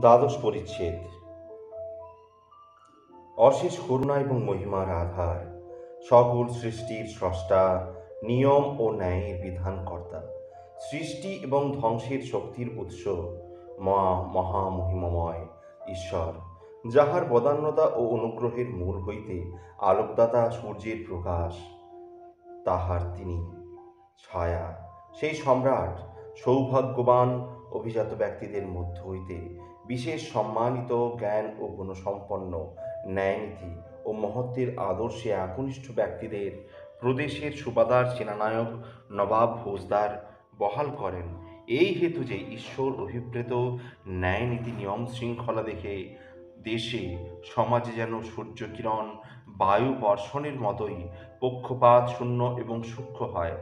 দ্বাদশ পরিচ্ছেদ। অশেষ করুণা এবং মহিমার আধার, সকল সৃষ্টির স্রষ্টা, নিয়ম ও ন্যায়ের বিধানকর্তা, সৃষ্টি এবং ধ্বংসের শক্তির উৎস মা মহামহিমময় ঈশ্বর, যাহার বদান্যতা ও অনুগ্রহের মূল হইতে আলোকদাতা সূর্যের প্রকাশ, তাহার তিনি ছায়া। সেই সম্রাট, সৌভাগ্যবান, অভিজাত ব্যক্তিদের মধ্য হইতে বিশেষ সম্মানিত জ্ঞান ও গুণসম্পন্ন ন্যায়নীতি ও মহত্বের আদর্শে একনিষ্ঠ ব্যক্তিদের প্রদেশের সুবাদার সেনানায়ক নবাব ফৌজদার বহাল করেন। এই হেতু যে ঈশ্বর অভিপ্রেত ন্যায়নীতি নিয়ম শৃঙ্খলা দেখে দেশে সমাজে যেন সূর্যকিরণ বায়ু বর্ষণের মতোই পক্ষপাত শূন্য এবং সূক্ষ্ম হয়।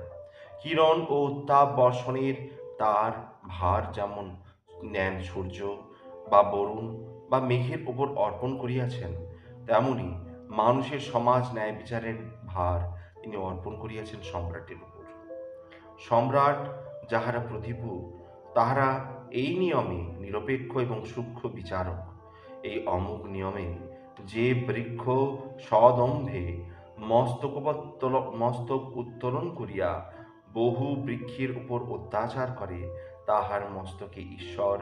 কিরণ ও উত্তাপ বর্ষণের তার ভার যেমন নেন সূর্য বা বরুণ বা মেঘের উপর অর্পণ করিয়াছেন, তেমনি মানুষের সমাজ ন্যায় বিচারের ভার তিনি অর্পণ করিয়াছেন সম্রাটের উপর। সম্রাট যাহারা প্রতিভু তাহারা এই নিয়মে নিরপেক্ষ এবং সূক্ষ্ম বিচারক। এই অমুক নিয়মে যে বৃক্ষ সদম্ভে মস্তকোপত্তল, মস্তক উত্তোলন করিয়া বহু বৃক্ষের উপর অত্যাচার করে, তাহার মস্তকে ঈশ্বর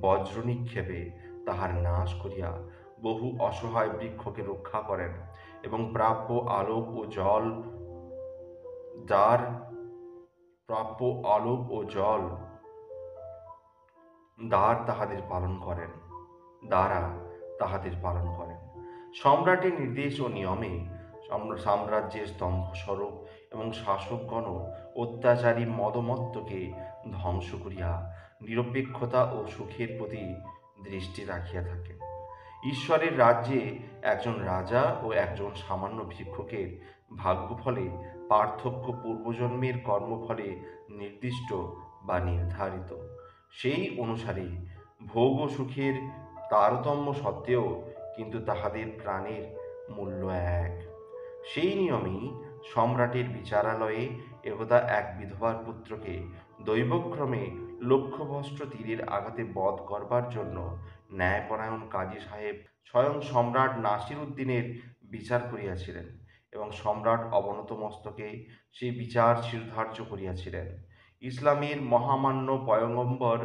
বজ্র নিক্ষেপে তাহার নাশ করিয়া বহু অসহায় বৃক্ষকে রক্ষা করেন এবং প্রাপ্য আলোক ও জল যার প্রাপ্য আলোক ও জল দ্বার তাহাদের পালন করেন, দ্বারা তাহাদের পালন করেন। সম্রাটের নির্দেশ ও নিয়মে সাম্র- সাম্রাজ্যের স্তম্ভস্বরূপ এবং শাসকগণ অত্যাচারী মদমত্তকে ধ্বংস করিয়া নিরপেক্ষতা ও সুখের প্রতি দৃষ্টি রাখিয়া থাকেন ঈশ্বরের রাজ্যে একজন রাজা ও একজন সামান্য ভিক্ষুকের ভাগ্যফলে পার্থক্য পূর্বজন্মের কর্মফলে নির্দিষ্ট বা নির্ধারিত। সেই অনুসারে ভোগ ও সুখের তারতম্য সত্ত্বেও কিন্তু তাহাদের প্রাণের মূল্য এক। সেই নিয়মেই সম্রাটের বিচারালয়ে একদা এক বিধবার পুত্রকে দৈবক্রমে লক্ষ্যভ্রষ্ট তীরের আঘাতে বধ করবার জন্য ন্যায়পরায়ণ কাজী সাহেব স্বয়ং সম্রাট নাসির উদ্দিনের বিচার করিয়াছিলেন এবং সম্রাট অবনত মস্তকে সেই বিচার শিরধার্য করিয়াছিলেন। ইসলামের মহামান্য পয়গম্বর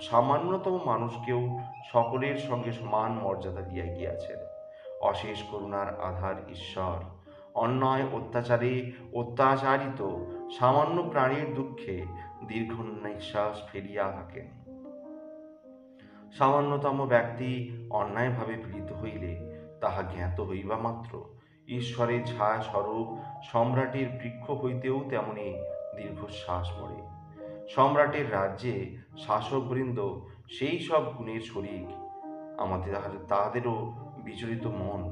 সামান্যতম মানুষকেও সকলের সঙ্গে সমান মর্যাদা দিয়া গিয়াছেন। অশেষ করুণার আধার ঈশ্বর। অন্যায় অত্যাচারে অত্যাচারিত সামান্য প্রাণীর দুঃখে দীর্ঘ নিঃশ্বাস ফেলিয়া থাকেন। সামান্যতম ব্যক্তি অন্যায়ভাবে পীড়িত হইলে তাহা জ্ঞাত হইবা মাত্র। ঈশ্বরের ছায়া স্বরূপ সম্রাটের বৃক্ষ হইতেও তেমনি দীর্ঘশ্বাস পড়ে সম্রাটের রাজ্যে শাসকবৃন্দ সেই সব গুণের শরিক, আমাদের তাহাদেরও বিচলিত মন।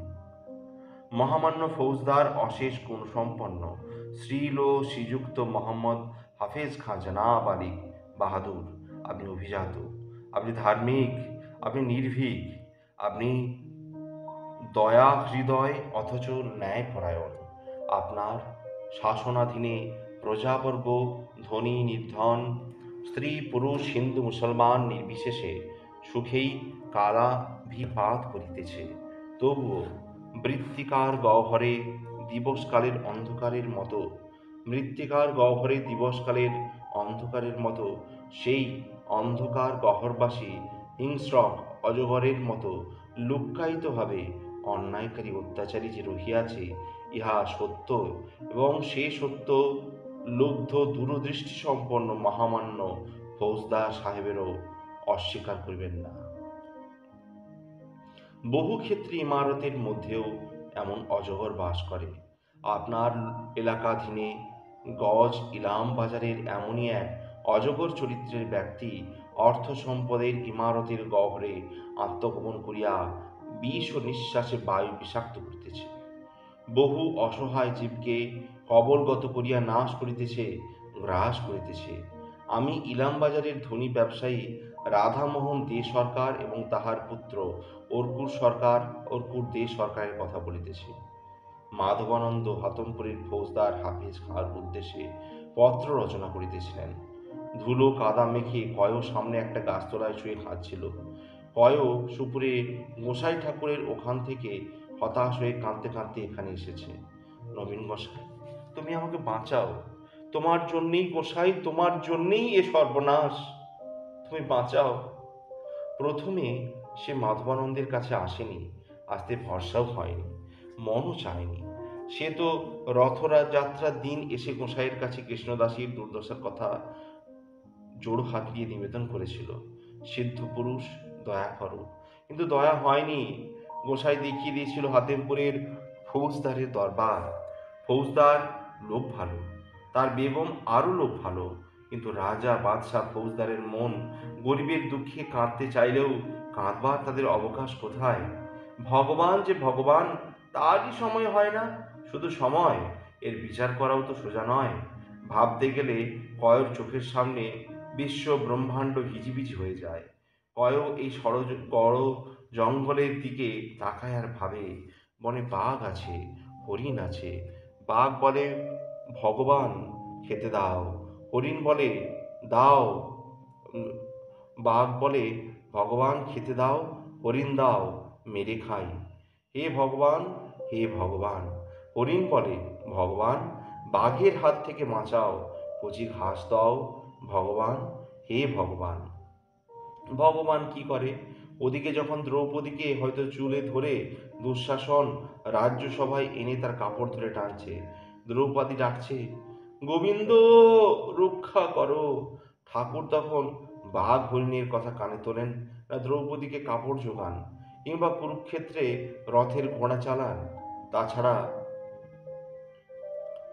মহামান্য ফৌজদার অশেষ গুণসম্পন্ন, শ্রীল শ্রীযুক্ত মোহাম্মদ হাফেজ খাঁ জনাব আলী বাহাদুর, আপনি অভিজাত, আপনি ধার্মিক, আপনি নির্ভীক, আপনি দয়া হৃদয় অথচ ন্যায়পরায়ণ। আপনার শাসনাধীনে প্রজাবর্গ, ধনী, নির্ধন, স্ত্রী, পুরুষ, হিন্দু, মুসলমান নির্বিশেষে সুখেই কালা ভিপাত করিতেছে। তবুও বৃত্তিকার গহ্বরে দিবসকালের অন্ধকারের মতো মৃত্তিকার গহ্বরে দিবসকালের অন্ধকারের মতো, সেই অন্ধকার গহ্বরবাসী হিংস্র অজগরের মতো লুক্কায়িতভাবে অন্যায়কারী অত্যাচারী যে রহিয়াছে, ইহা সত্য এবং সে সত্য লুব্ধ দূরদৃষ্টি সম্পন্ন মহামান্য ফৌজদার সাহেবেরও অস্বীকার করিবেন না। বহু ক্ষেত্রে ইমারতের মধ্যেও এমন অজগর বাস করে। আপনার এলাকাধীনে গজ ইলাম বাজারের এমনই এক অজগর চরিত্রের ব্যক্তি অর্থ সম্পদের ইমারতের গহ্বরে আত্মগোপন করিয়া বিষ ও নিঃশ্বাসে বায়ু বিষাক্ত করিতেছে। বহু অসহায় জীবকে কবলগত করিয়া নাশ করিতেছে, গ্রাস করিতেছে। আমি ইলামবাজারের ধনী ব্যবসায়ী রাধামোহন দে সরকার এবং তাহার পুত্র অর্কুর সরকার, অর্কুর দে সরকারের কথা বলিতেছি। মাধবানন্দ হাতমপুরের ফৌজদার হাফিজ খাঁর উদ্দেশ্যে পত্র রচনা করিতেছিলেন। ধুলো কাদা মেখে কয়ও সামনে একটা গাছতলায় শুয়ে খাচ্ছিল। কয়ও সুপুরে গোসাই ঠাকুরের ওখান থেকে হতাশ হয়ে কাঁদতে কাঁদতে এখানে এসেছে। নবীন গোসাই তুমি আমাকে বাঁচাও। তোমার জন্যেই গোসাই তোমার জন্যেই এ সর্বনাশ। তুমি বাঁচাও। প্রথমে সে মাধবানন্দের কাছে আসেনি, আসতে ভরসাও হয়নি। মনও চায়নি। সে তো রথরা যাত্রার দিন এসে গোসাইয়ের কাছে কৃষ্ণদাসীর দুর্দশার কথা জোড় হাত দিয়ে নিবেদন করেছিল। সিদ্ধ পুরুষ, দয়া করো। কিন্তু দয়া হয়নি। গোসাই দেখিয়ে দিয়েছিল হাতেমপুরের ফৌজদারের দরবার। ফৌজদার লোভ ভালো, তার বেগম আরও লোক ভালো। কিন্তু রাজা, বাদশাহ ফৌজদারের মন গরিবের দুঃখে কাঁদতে চাইলেও কাঁদবার তাদের অবকাশ কোথায়? ভগবান যে ভগবান তারই সময় হয় না, শুধু সময়, এর বিচার করাও তো সোজা নয়। ভাবতে গেলে কয়র চোখের সামনে বিশ্ব ব্রহ্মাণ্ড হিজিবিজি হয়ে যায়। কয় এই সরজ বড় জঙ্গলের দিকে তাকায় আর ভাবে, বনে বাঘ আছে, হরিণ আছে। বাঘ বলে, ভগবান, খেতে দাও। হরিণ বলে, দাও। বাঘ বলে, ভগবান, খেতে দাও। হরিণ দাও, মেরে খাই। হে ভগবান হে ভগবান। হরিণ বলে, ভগবান, বাঘের হাত থেকে বাঁচাও, কচি ঘাস দাও, ভগবান, হে ভগবান। ভগবান কি করে? ওদিকে যখন দ্রৌপদীকে হয়তো চুলে ধরে দুঃশাসন রাজ্যসভায় এনে তার কাপড় ধরে টানছে, দ্রৌপদী ডাকছে, গোবিন্দ, রক্ষা করো। ঠাকুর তখন বাঘ হরিণের কথা কানে তোলেন, দ্রৌপদীকে কাপড় জোগান কিংবা কুরুক্ষেত্রে রথের ঘোড়া চালান। তাছাড়া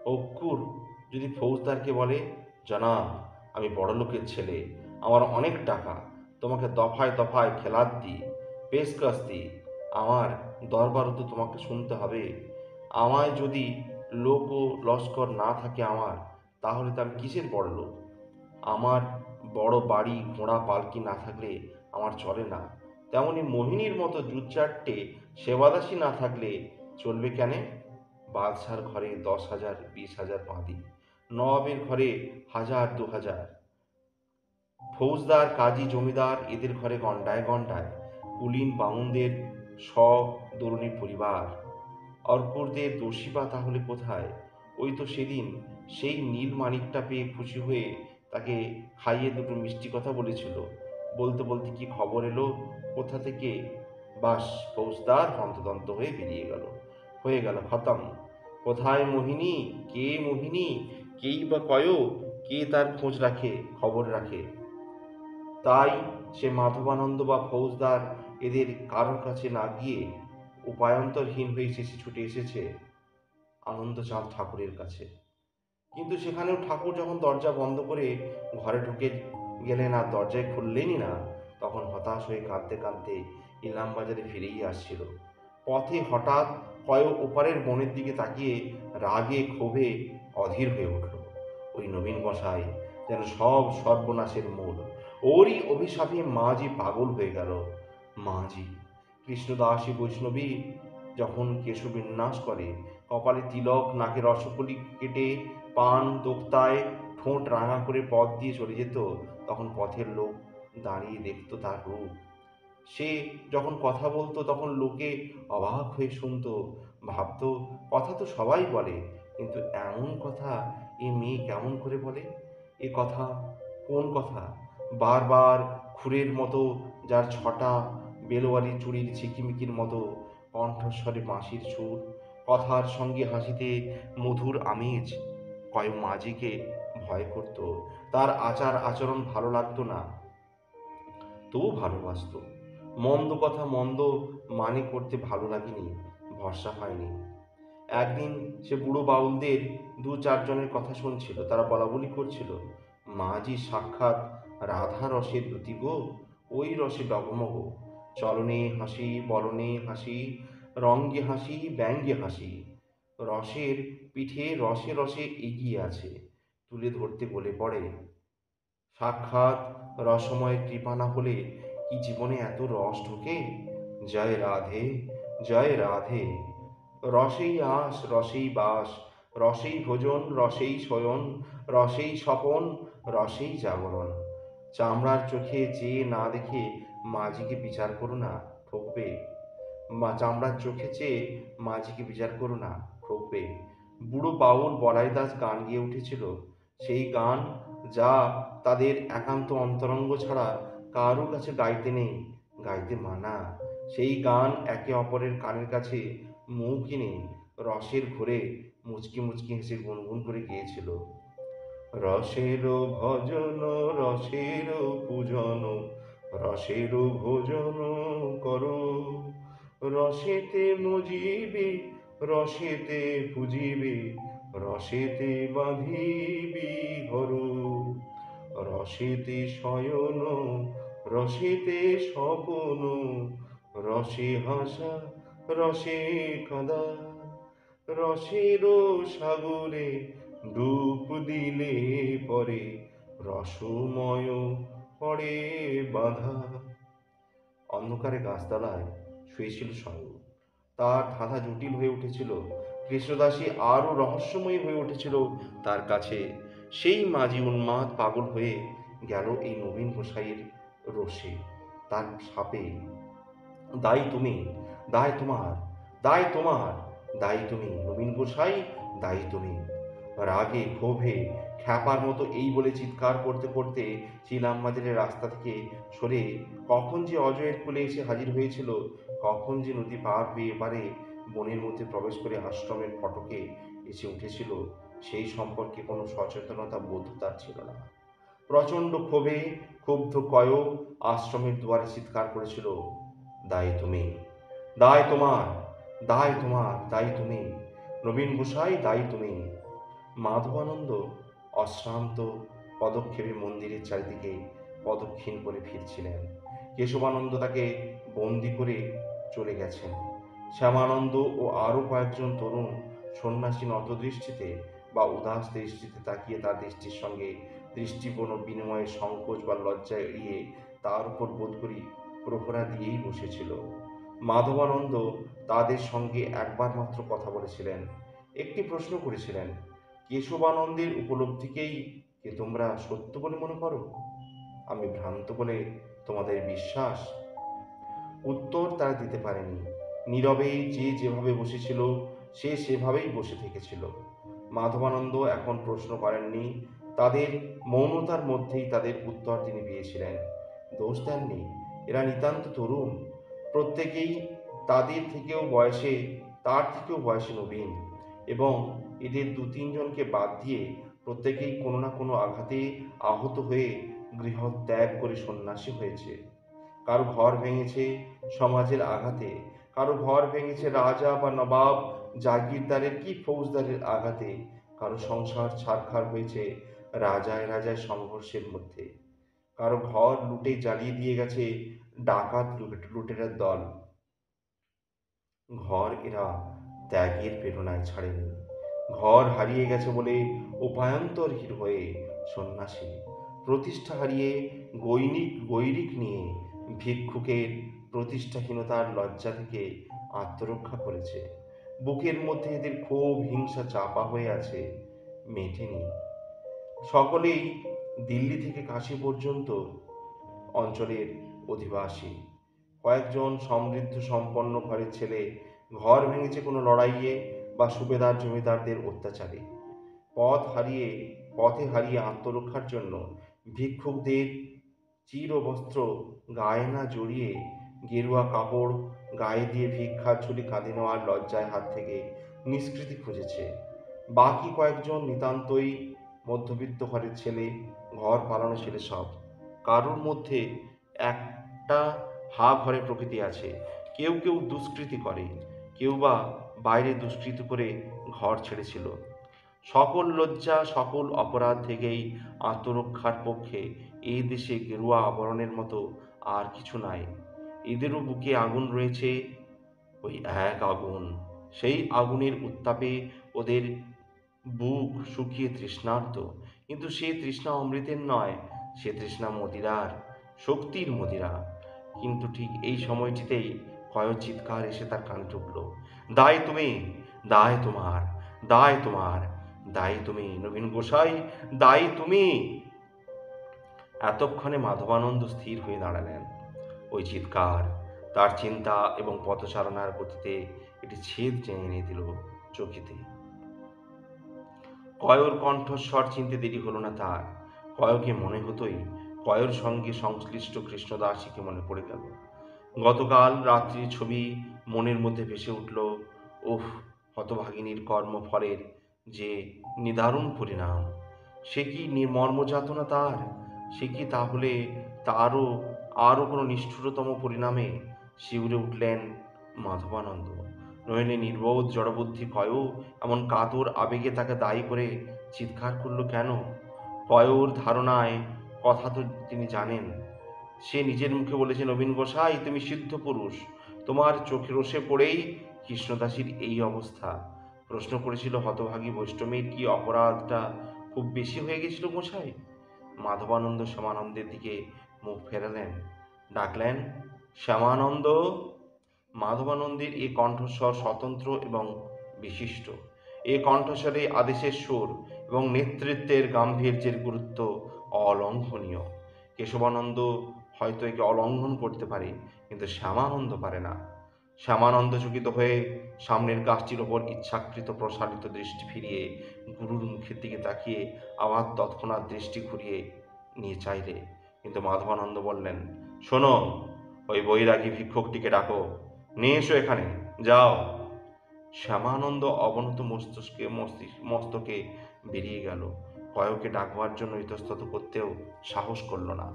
অক্ষুর যদি ফৌজদারকে বলে, জনাব, আমি বড় লোকের ছেলে, আমার অনেক টাকা, তোমাকে দফায় দফায় খেলাত দিই পেশকাস দিই আমার দরবারও তো তোমাকে শুনতে হবে। আমায় যদি লোক ও লস্কর না থাকে আমার, তাহলে তো আমি কিসের বড় লোক? আমার বড় বাড়ি, ঘোড়া, পালকি না থাকলে আমার চলে না। তেমনি মোহিনীর মতো দু চারটে সেবাদাসী না থাকলে চলবে কেন? বাদশার ঘরে দশ হাজার, বিশ হাজার বাঁধি। নবাবের ঘরে হাজার, দু হাজার। ফৌজদার, কাজী, জমিদার, এদের ঘরে গন্ডায় গন্ডায় বাউনদের বামুনদের স্বদরুণী পরিবার অর্করদের দোষীবা তাহলে কোথায়? ওই তো সেদিন সেই নীল মানিকটা পেয়ে খুশি হয়ে তাকে খাইয়ে দুটো মিষ্টি কথা বলেছিল। বলতে বলতে কি খবর এলো? কোথা থেকে? বাস, ফৌজদার, হন্তদন্ত হয়ে বেরিয়ে গেল। হয়ে গেল খতম। কোথায় মোহিনী? কে মোহিনী? কেই বা কয়? কে তার খোঁজ রাখে, খবর রাখে? তাই সে মাধবানন্দ বা ফৌজদার এদের কারোর কাছে না গিয়ে উপায়ন্তরহীন হয়ে শেষে ছুটে এসেছে আনন্দচাঁদ ঠাকুরের কাছে। কিন্তু সেখানেও ঠাকুর যখন দরজা বন্ধ করে ঘরে ঢুকে গেলেন আর দরজায় খুললেনই না, তখন হতাশ হয়ে কাঁদতে কাঁদতে ইলাম বাজারে ফিরেই আসছিল। পথে হঠাৎ কয় ওপারের বনের দিকে তাকিয়ে রাগে, ক্ষোভে অধীর হয়ে উঠল। ওই নবীন মশাই যেন সব সর্বনাশের মূল। ওরই অভিশাপে মাঝি পাগল হয়ে গেল। মাঝি কৃষ্ণদাসী বৈষ্ণবী যখন কেশু বিন্যাস করে, কপালে তিলক নাকে রসকলি কেটে পান দোক্তায় ঠোঁট রাঙা করে পথ দিয়ে চলে যেত, তখন পথের লোক দাঁড়িয়ে দেখতো তার রূপ। সে যখন কথা বলতো, তখন লোকে অবাক হয়ে শুনতো ভাবতো, কথা তো সবাই বলে, কিন্তু এমন কথা এ মেয়ে কেমন করে বলে? এ কথা কোন কথা? বারবার খুরের মতো যার ছটা বেলোয়ারি চুরির ঝিকিমিকির মতো কণ্ঠস্বরে বাঁশির সুর, কথার সঙ্গে হাসিতে মধুর আমেজ কয় মাঝিকে ভয় করত। তার আচার আচরণ ভালো লাগতো না, তবু ভালোবাসত। মন্দ কথা মন্দ মানে করতে ভালো লাগেনি। ভরসা হয়নি। একদিন সে বুড়ো বাউলদের দু চারজনের কথা শুনছিল। তারা বলা বলি করছিল মাঝি সাক্ষাৎ রাধা রসের দুতি গো, ওই রসে ডগমগ চলনে হাসি, বলনে হাসি, রঙ্গে হাসি, ব্যঙ্গে হাসি। রসের পিঠে রসে রসে এগিয়ে আছে তুলে ধরতে বলে পড়ে, সাক্ষাৎ রসময় কৃপা না হলে কি জীবনে এত রস ঢোকে? জয় রাধে জয় রাধে। রসেই আস রসেই বাস রসেই ভোজন, রসেই শয়ন, রসেই স্বপন, রসেই জাগরণ। চামড়ার চোখে চেয়ে না দেখে মাঝিকে বিচার করো না, ঠকবে। মা, চামড়ার চোখে চেয়ে মাঝিকে বিচার করো না, ঠকবে। বুড়ো বাউল বলাই দাস গান গিয়ে উঠেছিল। সেই গান যা তাদের একান্ত অন্তরঙ্গ ছাড়া কারও কাছে গাইতে নেই, গাইতে মানা। সেই গান একে অপরের কানের কাছে মুখ কিনে রসের ঘোরে মুচকি মুচকি হেসে গুনগুন করে গিয়েছিল। রসের ভজন রসের পূজন রসের ভোজন করো। রসেতে মজিবে, রসেতে পুজিবে, রসেতে বাঁধিবি ঘর। রসেতে শয়ন, রসেতে স্বপন রসে হাসা রসে কাঁদা রসের সাগরে ডুব দিলে পরে রসময় পড়ে বাধা। অন্ধকারে গাছতলায় শুয়েছিল স্বয়ং। তার ধাঁধা জটিল হয়ে উঠেছিল। কৃষ্ণদাসী আরও রহস্যময়ী হয়ে উঠেছিল তার কাছে। সেই মাঝি উন্মাদ পাগল হয়ে গেল এই নবীন গোসাইয়ের রসে। তার সাপে দায়ী তুমি, দায় তোমার দায় তোমার, দায়ী তুমি। নবীন গোসাই, দায়ী তুমি। রাগে, ক্ষোভে, খ্যাপার মতো এই বলে চিৎকার করতে করতে চিলাম চিলামবাজারের রাস্তা থেকে সরে কখন যে অজয়ের কুলে এসে হাজির হয়েছিল, কখন যে নদী পার হয়ে এবারে বনের মধ্যে প্রবেশ করে আশ্রমের ফটকে এসে উঠেছিল, সেই সম্পর্কে কোনো সচেতনতা বোধ তার ছিল না। প্রচণ্ড ক্ষোভে, ক্ষুব্ধ কয় আশ্রমের দুয়ারে চিৎকার করেছিল দায় তুমি। দায় তোমার দায় তোমার, দায় তুমি। নবীন গোসাই, দায়ী তুমি। মাধবানন্দ অশ্রান্ত পদক্ষেপে মন্দিরের চারিদিকে পদক্ষিণ করে ফিরছিলেন। কেশবানন্দ তাকে বন্দি করে চলে গেছেন। শ্যামানন্দ ও আরও কয়েকজন তরুণ সন্ন্যাসী নতদৃষ্টিতে বা উদাস দৃষ্টিতে তাকিয়ে তার দৃষ্টির সঙ্গে দৃষ্টিপূর্ণ বিনিময়ে সংকোচ বা লজ্জা এড়িয়ে তার উপর বোধ করি প্রহরা দিয়েই বসেছিল। মাধবানন্দ তাদের সঙ্গে একবার মাত্র কথা বলেছিলেন। একটি প্রশ্ন করেছিলেন, কেশবানন্দের উপলব্ধিকেই কে তোমরা সত্য বলে মনে করো? আমি ভ্রান্ত বলে তোমাদের বিশ্বাস? উত্তর তারা দিতে পারেনি। নীরবেই যে যেভাবে বসেছিল, সে সেভাবেই বসে থেকেছিল। মাধবানন্দ এখন প্রশ্ন করেননি, তাদের মৌনতার মধ্যেই তাদের উত্তর তিনি পেয়েছিলেন। দোষ দেননি। এরা নিতান্ত তরুণ। প্রত্যেকেই তাদের থেকেও বয়সে, তার থেকেও বয়সে নবীন এবং এদের দু তিনজনকে বাদ দিয়ে প্রত্যেকেই কোনো না কোনো আঘাতে আহত হয়ে গৃহ ত্যাগ করে সন্ন্যাসী হয়েছে। কারও ঘর ভেঙেছে সমাজের আঘাতে, কারও ঘর ভেঙেছে রাজা বা নবাব, জাগিরদারের কি ফৌজদারের আঘাতে, কারও সংসার ছারখার হয়েছে রাজায় রাজায় সংঘর্ষের মধ্যে। কারও ঘর লুটে জ্বালিয়ে দিয়ে গেছে ডাকাত লুট- লুটেরার দল। ঘর এরা ত্যাগের প্রেরণায় ছাড়েনি। ঘর হারিয়ে গেছে বলে উপায়ন্তরহীন হয়ে সন্ন্যাসী। প্রতিষ্ঠা হারিয়ে গৈনিক গৈরিক নিয়ে ভিক্ষুকের প্রতিষ্ঠাহীনতার লজ্জা থেকে আত্মরক্ষা করেছে। বুকের মধ্যে এদের ক্ষোভ হিংসা চাপা হয়ে আছে, মেটেনি। সকলেই দিল্লি থেকে কাশী পর্যন্ত অঞ্চলের অধিবাসী। কয়েকজন সমৃদ্ধ সম্পন্ন ঘরের ছেলে ঘর ভেঙেছে কোনো লড়াইয়ে বা সুবেদার জমিদারদের অত্যাচারে। পথ হারিয়ে, পথে হারিয়ে আত্মরক্ষার জন্য ভিক্ষুকদের চিরবস্ত্র গায়ে না জড়িয়ে গেরুয়া কাপড় গায়ে দিয়ে ভিক্ষার ঝুলি কাঁদে নেওয়ার লজ্জায় হাত থেকে নিষ্কৃতি খুঁজেছে। বাকি কয়েকজন নিতান্তই মধ্যবিত্ত ঘরের ছেলে ঘর পালানো ছেলে সব। কারোর মধ্যে একটা হা ঘরে প্রকৃতি আছে। কেউ কেউ দুষ্কৃতি করে, কেউ বা বাইরে দুষ্কৃতি করে ঘর ছেড়েছিল। সকল লজ্জা, সকল অপরাধ থেকেই আত্মরক্ষার পক্ষে এই দেশে গেরুয়া আবরণের মতো আর কিছু নাই। এদেরও বুকে আগুন রয়েছে, ওই এক আগুন। সেই আগুনের উত্তাপে ওদের বুক শুকিয়ে তৃষ্ণার্ত। কিন্তু সে তৃষ্ণা অমৃতের নয়, সে তৃষ্ণা মদিরার শক্তির মদিরা কিন্তু ঠিক এই সময়টিতেই কয় চিৎকার এসে তার কানে ঢুকল দায় তুমি, দায় তোমার দায় তোমার, দায়ী তুমি নবীন গোসাই, দায়ী তুমি। এতক্ষণে মাধবানন্দ স্থির হয়ে দাঁড়ালেন। ওই চিৎকার, তার চিন্তা এবং পথচারণার গতিতে একটি ছেদ টেনে এনে দিল চকিতে কয়র কণ্ঠস্বর চিনতে দেরি হলো না তার। কয়কে মনে হতোই, কয়র সঙ্গে সংশ্লিষ্ট কৃষ্ণদাসীকে মনে পড়ে গেল। গতকাল রাত্রির ছবি মনের মধ্যে ভেসে উঠল উফ হতভাগিনীর কর্মফলের যে নিদারুণ পরিণাম। সে কি নির্মর্মযাতনা তার? সে কি তাহলে তারও আরও কোনো নিষ্ঠুরতম পরিণামে শিউরে উঠলেন মাধবানন্দ? নইলে নির্বোধ জড়বুদ্ধি কয়ও এমন কাতর আবেগে তাকে দায়ী করে চিৎকার করল কেন? কয়র ধারণায় কথা তো তিনি জানেন। সে নিজের মুখে বলেছে, নবীন গোসাই, তুমি সিদ্ধ পুরুষ। তোমার চোখে রসে পড়েই কৃষ্ণদাসীর এই অবস্থা। প্রশ্ন করেছিল হতভাগী বৈষ্ণবের, কি অপরাধটা খুব বেশি হয়ে গেছিল গোসাই? মাধবানন্দ শ্যামানন্দের দিকে মুখ ফেরালেন। ডাকলেন, শ্যামানন্দ মাধবানন্দের এই কণ্ঠস্বর স্বতন্ত্র এবং বিশিষ্ট। এ কণ্ঠস্বরে আদেশের সুর এবং নেতৃত্বের গাম্ভীর্যের গুরুত্ব অলঙ্ঘনীয়। কেশবানন্দ হয়তো একে অলঙ্ঘন করতে পারে, কিন্তু শ্যামানন্দ পারে না। শ্যামানন্দ চকিত হয়ে সামনের গাছটির ওপর ইচ্ছাকৃত প্রসারিত দৃষ্টি ফিরিয়ে গুরুর মুখের দিকে তাকিয়ে আবার তৎক্ষণাৎ দৃষ্টি ঘুরিয়ে নিয়ে চাইলে। কিন্তু মাধবানন্দ বললেন, শোনো, ওই বৈরাগী ভিক্ষুকটিকে ডাকো। নিয়ে এসো এখানে, যাও। শ্যামানন্দ অবনত মস্তিষ্কে মস্তকে বেরিয়ে গেল। কয়কে ডাকবার জন্য ইতস্তত করতেও সাহস করল না।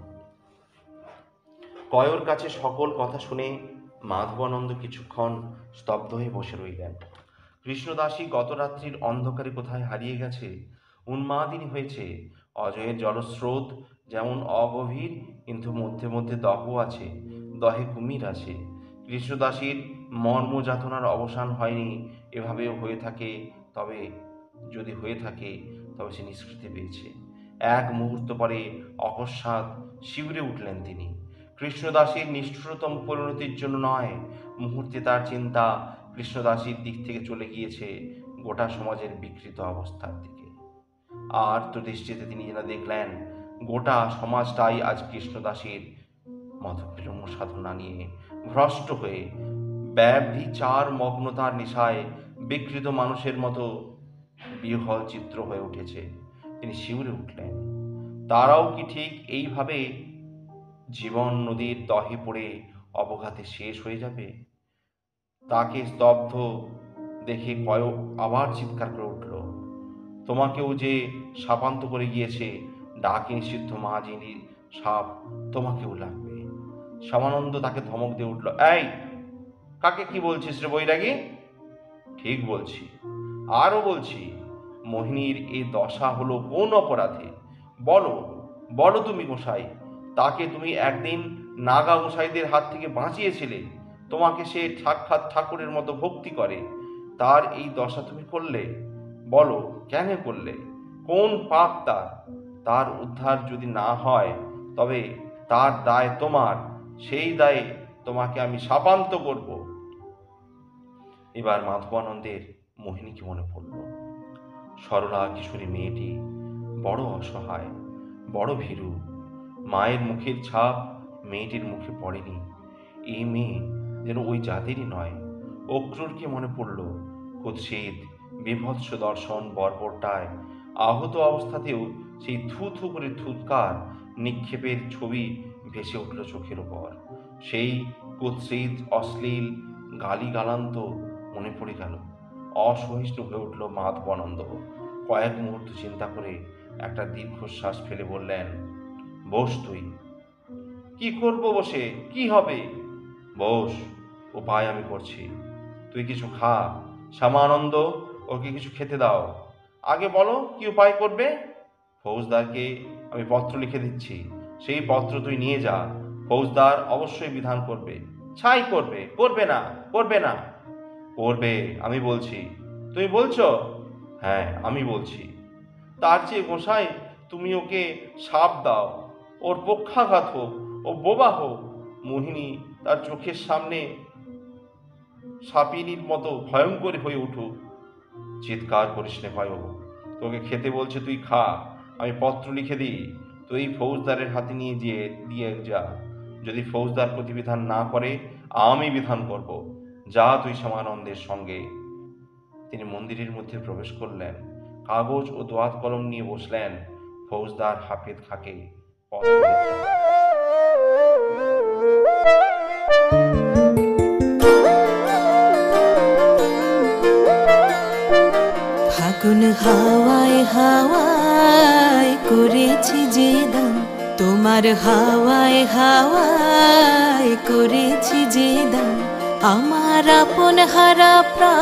কয়র কাছে সকল কথা শুনে মাধবানন্দ কিছুক্ষণ স্তব্ধ হয়ে বসে রইলেন। কৃষ্ণদাসী গত রাত্রির অন্ধকারে কোথায় হারিয়ে গেছে, উন্মাদিনী হয়েছে, অজয়ের জলস্রোত যেমন অগভীর, কিন্তু মধ্যে মধ্যে দহ আছে, দহে কুমির আছে। কৃষ্ণদাসীর মর্মযাতনার অবসান হয়নি, এভাবেও হয়ে থাকে, তবে যদি হয়ে থাকে, তবে সে নিষ্কৃতি পেয়েছে। এক মুহূর্ত পরে অকস্মাৎ শিবিরে উঠলেন তিনি। কৃষ্ণদাসীর নিষ্ঠুরতম পরিণতির জন্য নয়, মুহূর্তে তার চিন্তা কৃষ্ণদাসীর দিক থেকে চলে গিয়েছে, গোটা সমাজের বিকৃত অবস্থার দিকে। আর তো দৃষ্টিতে তিনি যেন দেখলেন, গোটা সমাজটাই আজ কৃষ্ণদাসীর মধুপ্রেম সাধনা নিয়ে ভ্রষ্ট হয়ে ব্যভিচার মগ্নতার নেশায় বিকৃত মানুষের মতো বিহল চিত্র হয়ে উঠেছে। তিনি শিউরে উঠলেন। তারাও কি ঠিক এইভাবে জীবন নদীর দহে পড়ে অবঘাতে শেষ হয়ে যাবে? তাকে স্তব্ধ দেখে কয়ক আবার চিৎকার করে উঠল, তোমাকেও যে সাপান্ত করে গিয়েছে ডাকিনী সিদ্ধ যিনি সাপ তোমাকেও লাগবে। শ্যামানন্দ তাকে ধমক দিয়ে উঠল, এই, কাকে কি বলছিস রে বৈরাগী? ঠিক বলছি, আরও বলছি, মোহিনীর এ দশা হলো কোন অপরাধে? বলো বলো তুমি গোসাই, তাকে তুমি একদিন নাগা গোসাইদের হাত থেকে বাঁচিয়েছিলে, তোমাকে সে সাক্ষাৎ ঠাকুরের মতো ভক্তি করে, তার এই দশা তুমি করলে? বলো, কেন করলে? কোন পাপ তার? তার উদ্ধার যদি না হয়, তবে তার দায় তোমার সেই দায়ে তোমাকে আমি শাপান্ত করব। এবার মাধবানন্দের মোহিনীকে মনে পড়ল? সরলা কিশোরী মেয়েটি বড় অসহায়, বড় ভীরু। মায়ের মুখের ছাপ মেয়েটির মুখে পড়েনি। এই মেয়ে যেন ওই জাতিরই নয়। অক্রুরকে মনে পড়ল? কুৎসিত, বিভৎস দর্শন বর্বরটায় আহত অবস্থাতেও সেই থু থু করে থুৎকার, নিক্ষেপের ছবি ভেসে উঠল চোখের উপর। সেই কুৎসিত, অশ্লীল, গালিগালান্ত মনে পড়ে গেল। অসহিষ্ণু হয়ে উঠল মাধবানন্দ। কয়েক মুহূর্ত চিন্তা করে একটা দীর্ঘশ্বাস ফেলে বললেন, বস তুই, কি করব বসে? কি হবে? বস, উপায় আমি করছি। তুই কিছু খা। শ্যামানন্দ, ওকে কিছু খেতে দাও। আগে বলো কি উপায় করবে? ফৌজদারকে আমি পত্র লিখে দিচ্ছি। সেই পত্র তুই নিয়ে যা, ফৌজদার অবশ্যই বিধান করবে। ছাই করবে করবে না করবে না। করবে, আমি বলছি। তুমি বলছো? হ্যাঁ আমি বলছি। তার চেয়ে গোসাই, তুমি ওকে সাপ দাও। ওর পক্ষাঘাত হোক, ও বোবা হোক, মোহিনী তার চোখের সামনে সাপিনীর মতো ভয়ঙ্কর হয়ে উঠুক। চিৎকার করিস নে ভয় তোকে খেতে বলছে, তুই খা। আমি পত্র লিখে দিই। তুই ফৌজদারের হাতে নিয়ে দিয়ে দিয়ে যা। যদি ফৌজদার প্রতিবিধান না করে, আমি বিধান করব, যা তুই সমানন্দের সঙ্গে। তিনি মন্দিরের মধ্যে প্রবেশ করলেন। কাগজ ও দোয়াত কলম নিয়ে বসলেন ফৌজদার হাফেদ খাকে। হাওয়ায় হাওয়ায় করেছি যে দান তোমার হাওয়ায় হাওয়ায় করেছি যে দান। আমার আপন হারা প্রাণ